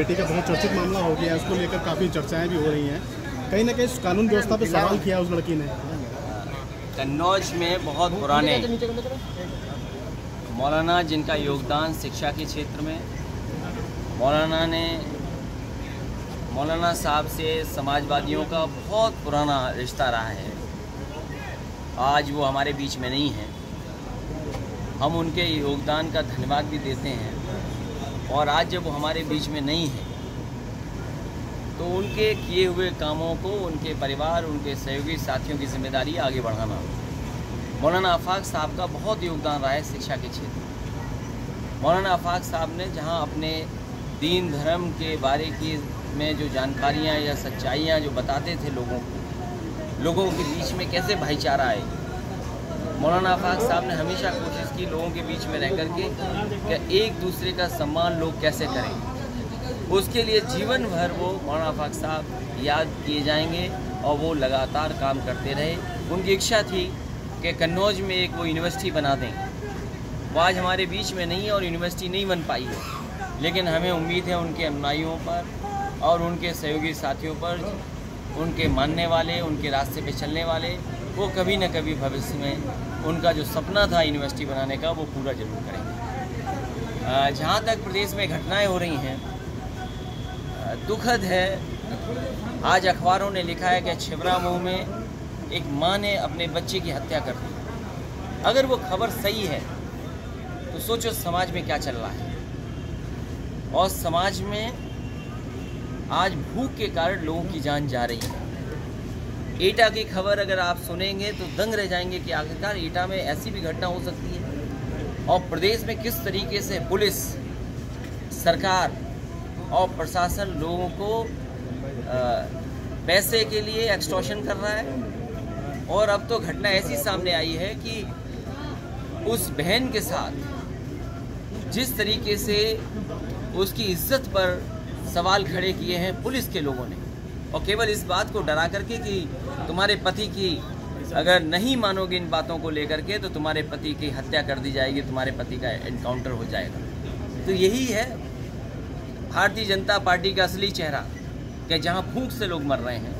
बेटी का बहुत चर्चित मामला हो गया है, उसको लेकर काफ़ी चर्चाएँ भी हो रही हैं। कहीं ना कहीं कानून व्यवस्था पे सवाल किया उस लड़की ने। कन्नौज में बहुत पुराने मौलाना जिनका योगदान शिक्षा के क्षेत्र में, मौलाना ने, मौलाना साहब से समाजवादियों का बहुत पुराना रिश्ता रहा है। आज वो हमारे बीच में नहीं हैं। हम उनके योगदान का धन्यवाद भी देते हैं। और आज जब वो हमारे बीच में नहीं है तो उनके किए हुए कामों को, उनके परिवार, उनके सहयोगी साथियों की ज़िम्मेदारी आगे बढ़ाना। मौलाना आफाक साहब का बहुत योगदान रहा है शिक्षा के क्षेत्र में। मौलाना आफाक साहब ने जहाँ अपने दीन धर्म के बारे की में जो जानकारियाँ या सच्चाइयाँ जो बताते थे लोगों को, लोगों के बीच में कैसे भाईचारा आए मौलाना आफाक साहब ने हमेशा कोशिश की लोगों के बीच में रह कर के कि एक दूसरे का सम्मान लोग कैसे करें। उसके लिए जीवन भर वो मौलाना आफाक साहब याद किए जाएँगे और वो लगातार काम करते रहे। उनकी इच्छा थी कि कन्नौज में एक वो यूनिवर्सिटी बना दें। वो आज हमारे बीच में नहीं है और यूनिवर्सिटी नहीं बन पाई है। लेकिन हमें उम्मीद है उनके अनुयायियों पर और उनके सहयोगी साथियों पर, उनके मानने वाले, उनके रास्ते पे चलने वाले वो कभी न कभी भविष्य में उनका जो सपना था यूनिवर्सिटी बनाने का, वो पूरा ज़रूर करेंगे। जहाँ तक प्रदेश में घटनाएँ हो रही हैं दुखद है। आज अखबारों ने लिखा है कि छिबरा मुँह में एक माँ ने अपने बच्चे की हत्या कर दी। अगर वो खबर सही है तो सोचो समाज में क्या चल रहा है। और समाज में आज भूख के कारण लोगों की जान जा रही है। एटा की खबर अगर आप सुनेंगे तो दंग रह जाएँगे कि आखिरकार ईटा में ऐसी भी घटना हो सकती है। और प्रदेश में किस तरीके से पुलिस सरकार और प्रशासन लोगों को आ, पैसे के लिए एक्सटॉर्शन कर रहा है? और अब तो घटना ऐसी सामने आई है कि उस बहन के साथ जिस तरीके से उसकी इज़्ज़त पर सवाल खड़े किए हैं पुलिस के लोगों ने। और केवल इस बात को डरा करके कि तुम्हारे पति की अगर नहीं मानोगे इन बातों को लेकर के तो तुम्हारे पति की हत्या कर दी जाएगी, तुम्हारे पति का एनकाउंटर हो जाएगा। तो यही है भारतीय जनता पार्टी का असली चेहरा, कि जहाँ भूख से लोग मर रहे हैं।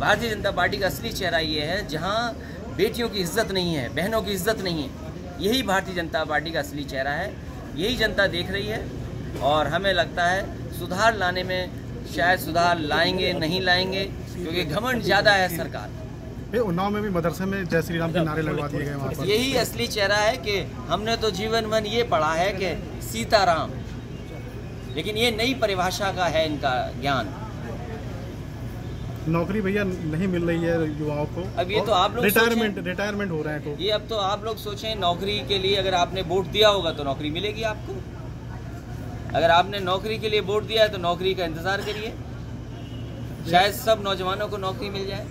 भारतीय जनता पार्टी का असली चेहरा ये है, जहाँ बेटियों की इज़्ज़त नहीं है, बहनों की इज़्ज़त नहीं है, यही भारतीय जनता पार्टी का असली चेहरा है। यही जनता देख रही है और हमें लगता है सुधार लाने में शायद सुधार लाएँगे, नहीं लाएँगे क्योंकि घमंड ज़्यादा है सरकार। उन्नाव में भी मदरसे में जय श्री राम के नारे लगवा दिए गए वहाँ पर। यही असली चेहरा है कि हमने तो जीवन मन ये पढ़ा है कि सीताराम लेकिन ये नई परिभाषा का है इनका ज्ञान। नौकरी भैया नहीं मिल रही है युवाओं को। अब ये तो आप लोग रिटायरमेंट रिटायरमेंट हो रहे हैं ये अब तो आप लोग सोचें नौकरी के लिए अगर आपने वोट दिया होगा तो नौकरी मिलेगी आपको। अगर आपने नौकरी के लिए वोट दिया है तो नौकरी का इंतज़ार करिए। शायद सब नौजवानों को नौकरी मिल जाए।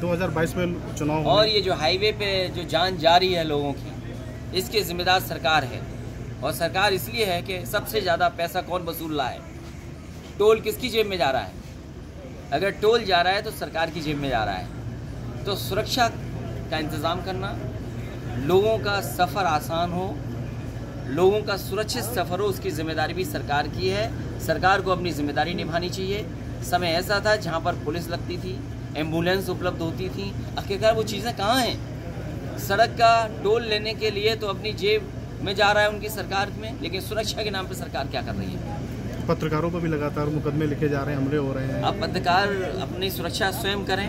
2022 में चुनाव और ये जो हाईवे पे जो जान जा रही है लोगों की इसके जिम्मेदार सरकार है। और सरकार इसलिए है कि सबसे ज़्यादा पैसा कौन वसूल रहा है? टोल किसकी जेब में जा रहा है? अगर टोल जा रहा है तो सरकार की जेब में जा रहा है। तो सुरक्षा का इंतज़ाम करना लोगों का सफ़र आसान हो लोगों का सुरक्षित सफ़र हो उसकी ज़िम्मेदारी भी सरकार की है। सरकार को अपनी ज़िम्मेदारी निभानी चाहिए। समय ऐसा था जहाँ पर पुलिस लगती थी एंबुलेंस उपलब्ध होती थी। आखिरकार वो चीज़ें कहाँ हैं? सड़क का टोल लेने के लिए तो अपनी जेब में जा रहा है उनकी सरकार में लेकिन सुरक्षा के नाम पर सरकार क्या कर रही है? पत्रकारों पर भी लगातार मुकदमे लिखे जा रहे हैं हमले हो रहे हैं। अब पत्रकार अपनी सुरक्षा स्वयं करें।